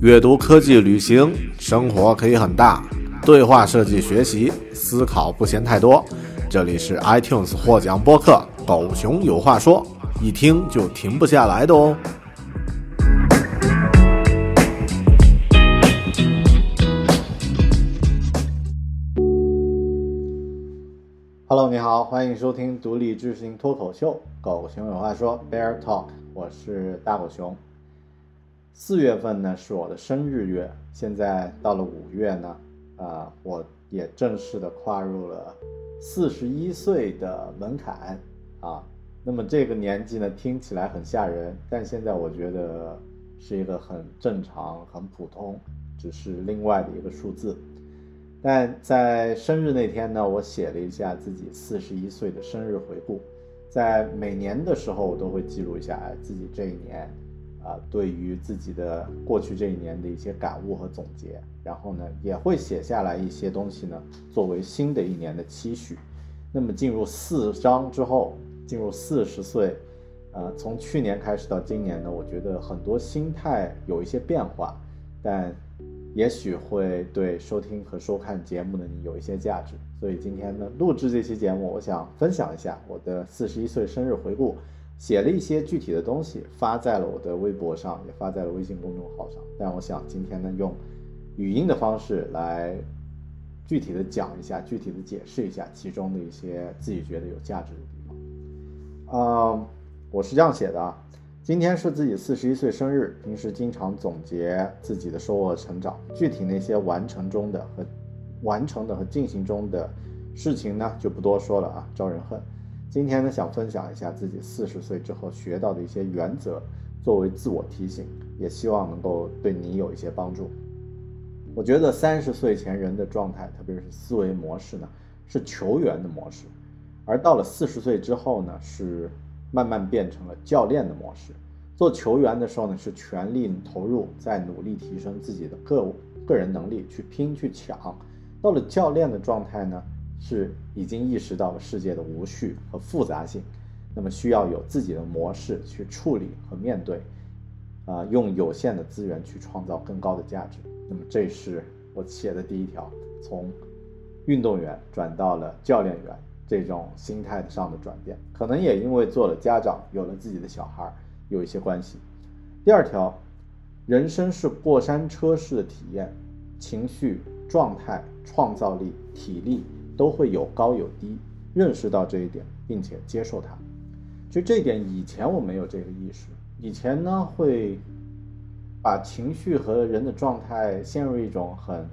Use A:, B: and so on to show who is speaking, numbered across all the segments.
A: 阅读、科技、旅行，生活可以很大。对话设计、学习、思考不嫌太多。这里是 iTunes 获奖播客《狗熊有话说》，一听就停不下来的哦。Hello，你好，欢迎收听独立知识型脱口秀《狗熊有话说》Bear Talk，我是大狗熊。四月份呢是我的生日月，现在到了五月呢，啊，我也正式的跨入了四十一岁的门槛啊。那么这个年纪呢听起来很吓人，但现在我觉得是一个很正常、很普通，只是另外的一个数字。但在生日那天呢，我写了一下自己四十一岁的生日回顾，在每年的时候我都会记录一下自己这一年。啊，对于自己的过去这一年的一些感悟和总结，然后呢，也会写下来一些东西呢，作为新的一年的期许。那么进入四章之后，进入四十岁，呃，从去年开始到今年呢，我觉得很多心态有一些变化，但也许会对收听和收看节目的你有一些价值。所以今天呢，录制这期节目，我想分享一下我的四十一岁生日回顾。写了一些具体的东西，发在了我的微博上，也发在了微信公众号上。但我想今天呢，用语音的方式来具体的讲一下，具体的解释一下其中的一些自己觉得有价值的地方。啊，我是这样写的啊，今天是自己四十一岁生日，平时经常总结自己的收获成长，具体那些完成中的和完成的和进行中的事情呢，就不多说了啊，招人恨。今天呢，想分享一下自己四十岁之后学到的一些原则，作为自我提醒，也希望能够对你有一些帮助。我觉得三十岁前人的状态，特别是思维模式呢，是球员的模式，而到了四十岁之后呢，是慢慢变成了教练的模式。做球员的时候呢，是全力投入，在努力提升自己的个个人能力，去拼去抢；到了教练的状态呢。是已经意识到了世界的无序和复杂性，那么需要有自己的模式去处理和面对，啊，用有限的资源去创造更高的价值。那么这是我写的第一条，从运动员转到了教练员这种心态上的转变，可能也因为做了家长，有了自己的小孩，有一些关系。第二条，人生是过山车式的体验，情绪状态、创造力、体力。都会有高有低，认识到这一点，并且接受它。就这一点，以前我没有这个意识。以前呢，会把情绪和人的状态陷入一种很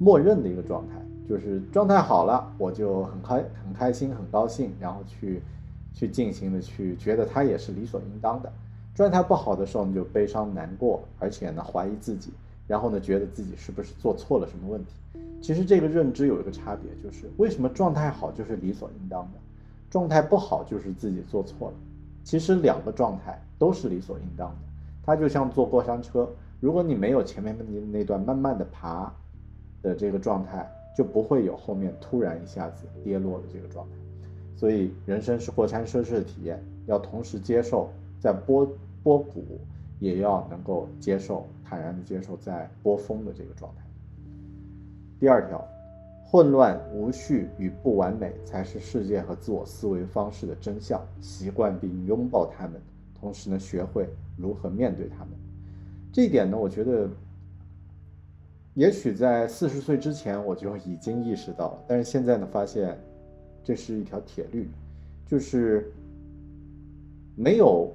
A: 默认的一个状态，就是状态好了，我就很开很开心很高兴，然后去去进行的去觉得它也是理所应当的。状态不好的时候，你就悲伤难过，而且呢怀疑自己，然后呢觉得自己是不是做错了什么问题。其实这个认知有一个差别，就是为什么状态好就是理所应当的，状态不好就是自己做错了。其实两个状态都是理所应当的。它就像坐过山车，如果你没有前面的那段慢慢的爬的这个状态，就不会有后面突然一下子跌落的这个状态。所以人生是过山车式的体验，要同时接受在波波谷，也要能够接受坦然的接受在波峰的这个状态。第二条，混乱、无序与不完美才是世界和自我思维方式的真相。习惯并拥抱他们，同时呢，学会如何面对他们。这一点呢，我觉得，也许在四十岁之前我就已经意识到了，但是现在呢，发现这是一条铁律，就是没有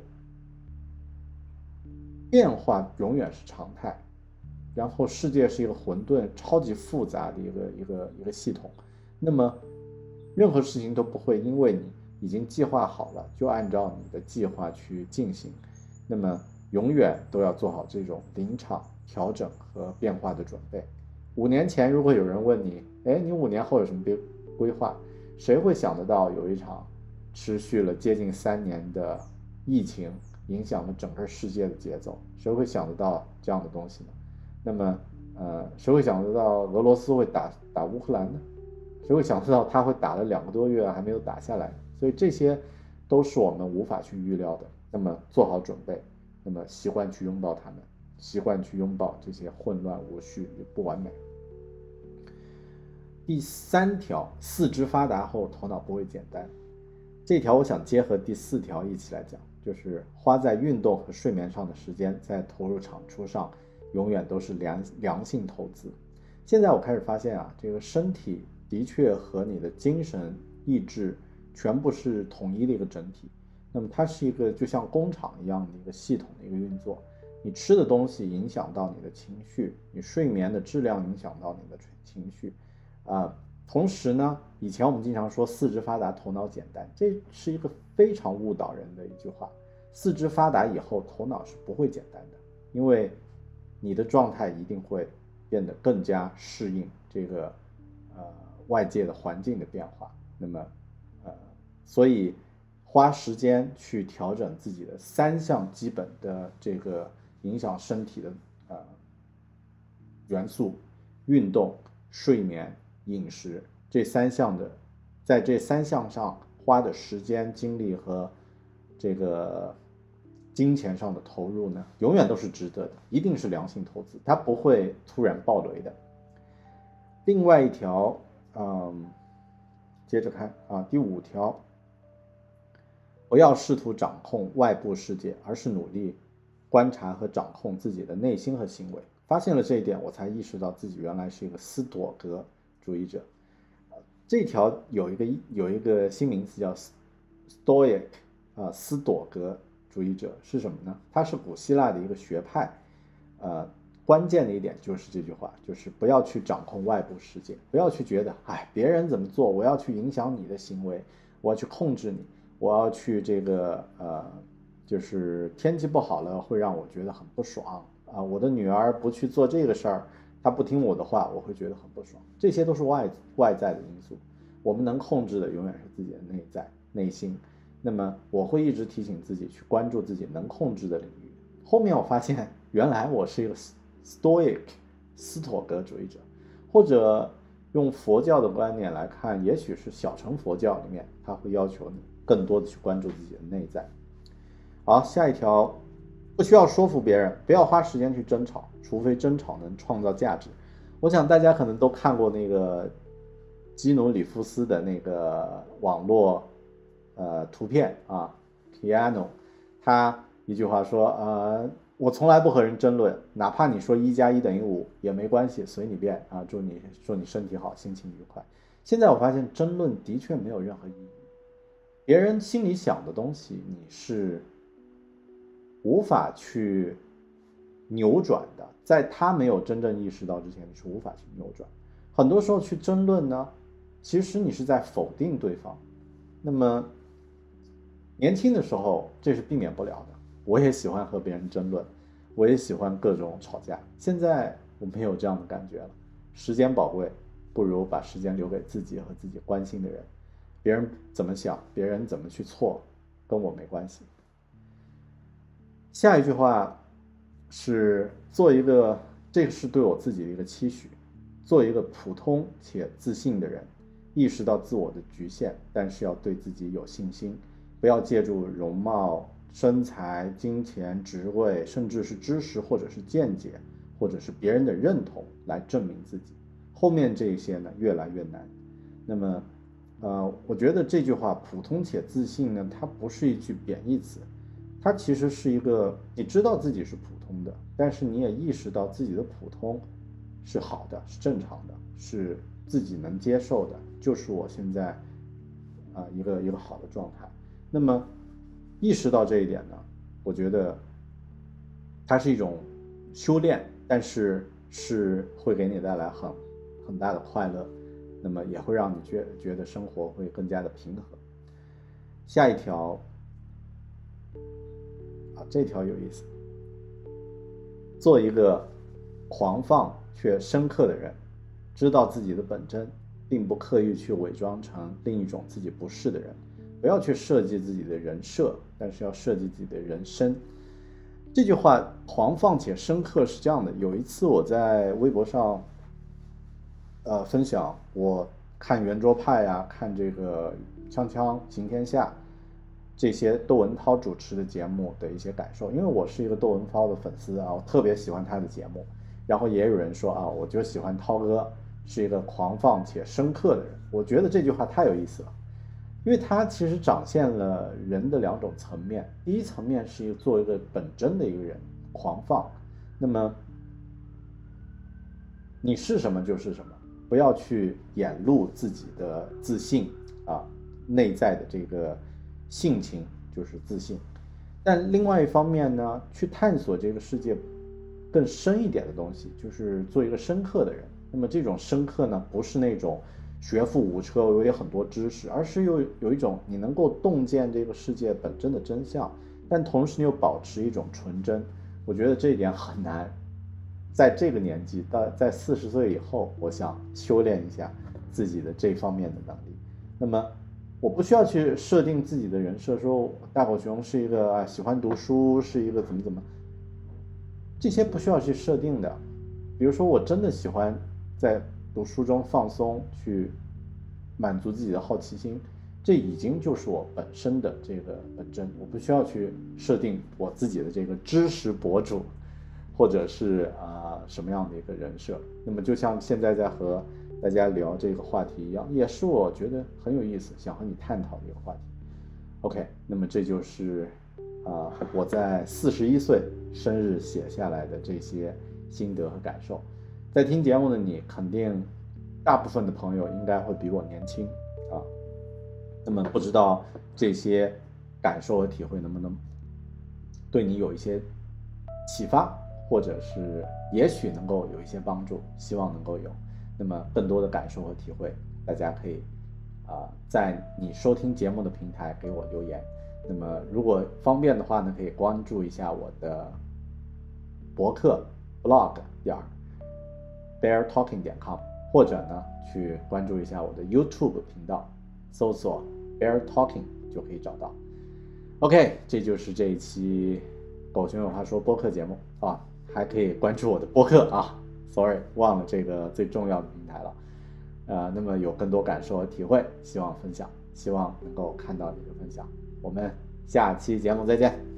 A: 变化永远是常态。然后世界是一个混沌、超级复杂的一个一个一个系统，那么任何事情都不会因为你已经计划好了就按照你的计划去进行，那么永远都要做好这种临场调整和变化的准备。五年前如果有人问你，哎，你五年后有什么规规划？谁会想得到有一场持续了接近三年的疫情影响了整个世界的节奏？谁会想得到这样的东西呢？那么，呃，谁会想得到俄罗斯会打打乌克兰呢？谁会想得到他会打了两个多月还没有打下来？所以这些都是我们无法去预料的。那么做好准备，那么习惯去拥抱他们。习惯去拥抱这些混乱无序与不完美。第三条，四肢发达后头脑不会简单。这条我想结合第四条一起来讲，就是花在运动和睡眠上的时间，在投入产出上永远都是良良性投资。现在我开始发现啊，这个身体的确和你的精神意志全部是统一的一个整体。那么它是一个就像工厂一样的一个系统的一个运作。你吃的东西影响到你的情绪，你睡眠的质量影响到你的情绪，啊，同时呢，以前我们经常说四肢发达，头脑简单，这是一个非常误导人的一句话。四肢发达以后，头脑是不会简单的，因为你的状态一定会变得更加适应这个呃外界的环境的变化。那么，呃，所以花时间去调整自己的三项基本的这个。影响身体的呃元素，运动、睡眠、饮食这三项的，在这三项上花的时间、精力和这个金钱上的投入呢，永远都是值得的，一定是良性投资，它不会突然暴雷的。另外一条，嗯，接着看啊，第五条，不要试图掌控外部世界，而是努力。观察和掌控自己的内心和行为，发现了这一点，我才意识到自己原来是一个斯多格主义者。这条有一个有一个新名词叫 Stoic 啊，斯多格主义者是什么呢？它是古希腊的一个学派。呃，关键的一点就是这句话，就是不要去掌控外部世界，不要去觉得，哎，别人怎么做，我要去影响你的行为，我要去控制你，我要去这个呃。就是天气不好了，会让我觉得很不爽啊！我的女儿不去做这个事儿，她不听我的话，我会觉得很不爽。这些都是外外在的因素，我们能控制的永远是自己的内在内心。那么我会一直提醒自己去关注自己能控制的领域。后面我发现，原来我是一个 stoic 斯托格主义者，或者用佛教的观念来看，也许是小乘佛教里面，他会要求你更多的去关注自己的内在。好，下一条，不需要说服别人，不要花时间去争吵，除非争吵能创造价值。我想大家可能都看过那个基努里夫斯的那个网络呃图片啊，piano，他一句话说，呃，我从来不和人争论，哪怕你说一加一等于五也没关系，随你便啊，祝你祝你身体好，心情愉快。现在我发现争论的确没有任何意义，别人心里想的东西你是。无法去扭转的，在他没有真正意识到之前，你是无法去扭转。很多时候去争论呢，其实你是在否定对方。那么年轻的时候，这是避免不了的。我也喜欢和别人争论，我也喜欢各种吵架。现在我没有这样的感觉了。时间宝贵，不如把时间留给自己和自己关心的人。别人怎么想，别人怎么去错，跟我没关系。下一句话是做一个，这个是对我自己的一个期许，做一个普通且自信的人，意识到自我的局限，但是要对自己有信心，不要借助容貌、身材、金钱、职位，甚至是知识或者是见解，或者是别人的认同来证明自己。后面这些呢越来越难。那么，呃，我觉得这句话“普通且自信”呢，它不是一句贬义词。它其实是一个，你知道自己是普通的，但是你也意识到自己的普通是好的，是正常的，是自己能接受的，就是我现在啊一个一个好的状态。那么意识到这一点呢，我觉得它是一种修炼，但是是会给你带来很很大的快乐，那么也会让你觉觉得生活会更加的平和。下一条。啊这条有意思。做一个狂放却深刻的人，知道自己的本真，并不刻意去伪装成另一种自己不是的人。不要去设计自己的人设，但是要设计自己的人生。这句话狂放且深刻是这样的。有一次我在微博上，呃，分享我看圆桌派呀，看这个锵锵行天下。这些窦文涛主持的节目的一些感受，因为我是一个窦文涛的粉丝啊，我特别喜欢他的节目。然后也有人说啊，我就喜欢涛哥是一个狂放且深刻的人。我觉得这句话太有意思了，因为他其实展现了人的两种层面。第一层面是一个做一个本真的一个人，狂放。那么你是什么就是什么，不要去掩露自己的自信啊，内在的这个。性情就是自信，但另外一方面呢，去探索这个世界更深一点的东西，就是做一个深刻的人。那么这种深刻呢，不是那种学富五车，我有很多知识，而是有有一种你能够洞见这个世界本真的真相，但同时你又保持一种纯真。我觉得这一点很难，在这个年纪，到在四十岁以后，我想修炼一下自己的这方面的能力。那么。我不需要去设定自己的人设，说大狗熊是一个啊喜欢读书，是一个怎么怎么，这些不需要去设定的。比如说，我真的喜欢在读书中放松，去满足自己的好奇心，这已经就是我本身的这个本真。我不需要去设定我自己的这个知识博主，或者是啊什么样的一个人设。那么，就像现在在和。大家聊这个话题一样，也是我觉得很有意思，想和你探讨的一个话题。OK，那么这就是啊我在四十一岁生日写下来的这些心得和感受。在听节目的你，肯定大部分的朋友应该会比我年轻啊。那么不知道这些感受和体会能不能对你有一些启发，或者是也许能够有一些帮助，希望能够有。那么更多的感受和体会，大家可以啊在你收听节目的平台给我留言。那么如果方便的话呢，可以关注一下我的博客 blog 点儿 BearTalking 点 com，或者呢去关注一下我的 YouTube 频道，搜索 bear talking 就可以找到。OK，这就是这一期狗熊有话说播客节目啊，还可以关注我的播客啊。Sorry，忘了这个最重要的平台了，呃，那么有更多感受和体会，希望分享，希望能够看到你的分享。我们下期节目再见。